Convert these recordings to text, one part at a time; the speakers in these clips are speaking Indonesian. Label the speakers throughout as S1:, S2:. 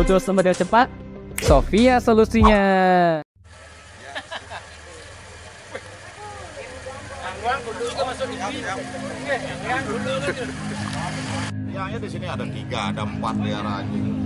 S1: Butuh sumber yang cepat? Sofia solusinya.
S2: Liangnya di sini ada tiga, ada empat liar anjing.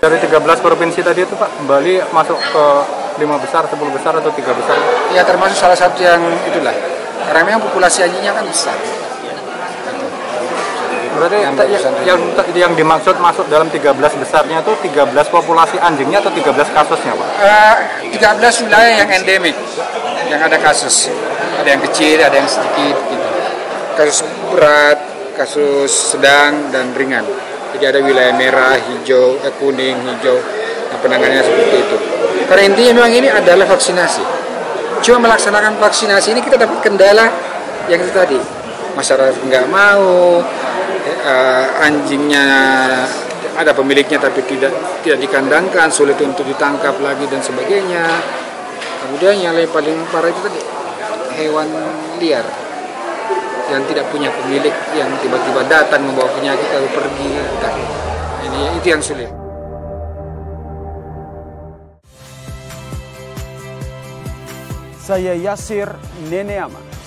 S3: Dari 13 provinsi tadi itu Pak, Bali masuk ke lima besar, 10 besar atau tiga besar?
S4: Ya termasuk salah satu yang itulah. Karena memang populasi anjingnya kan besar.
S3: Berarti
S4: Yang
S3: yang, yang, yang dimaksud masuk dalam 13 besarnya itu 13 populasi anjingnya atau 13 kasusnya Pak?
S4: Eh, 13 wilayah yang endemik, yang ada kasus. Ada yang kecil, ada yang sedikit. Gitu. Kasus berat, kasus sedang dan ringan. Jadi ada wilayah merah, hijau, eh, kuning, hijau. Nah, penanganannya seperti itu. Karena intinya memang ini adalah vaksinasi. Cuma melaksanakan vaksinasi ini kita dapat kendala yang itu tadi. Masyarakat nggak mau, eh, anjingnya ada pemiliknya tapi tidak tidak dikandangkan, sulit untuk ditangkap lagi dan sebagainya. Kemudian yang paling parah itu tadi hewan liar yang tidak punya pemilik yang tiba-tiba datang membawa penyakit lalu pergi. Nah, ini itu yang sulit.
S5: Saya Yasir Neneama.